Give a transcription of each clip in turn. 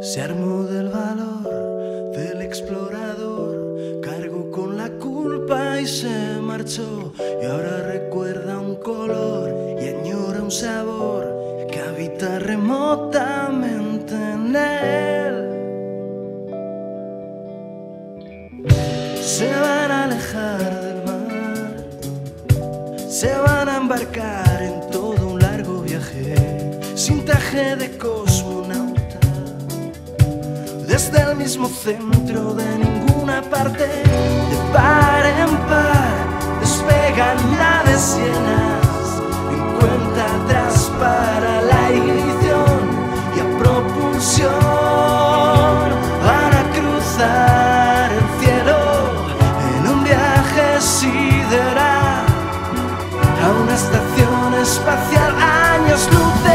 Se armó del valor del explorador, cargó con la culpa y se marchó. Y ahora recuerda un color y añora un sabor que habita remotamente en él. Se van a alejar del mar, se van a embarcar en todo un largo viaje, sin traje de cosmonauta desde el mismo centro de ninguna parte, de par en par, despegan naves llenas, en cuenta atrás para la ignición y a propulsión van a cruzar el cielo en un viaje sideral a una estación espacial, años luz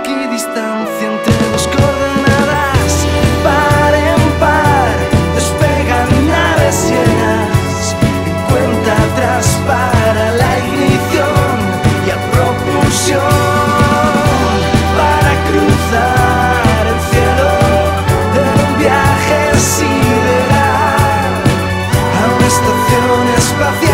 equidistancia entre dos coordenadas. Par en par despegan naves llenas. En cuenta atrás para la ignición y a propulsión. Para cruzar el cielo de un viaje sideral a una estación espacial.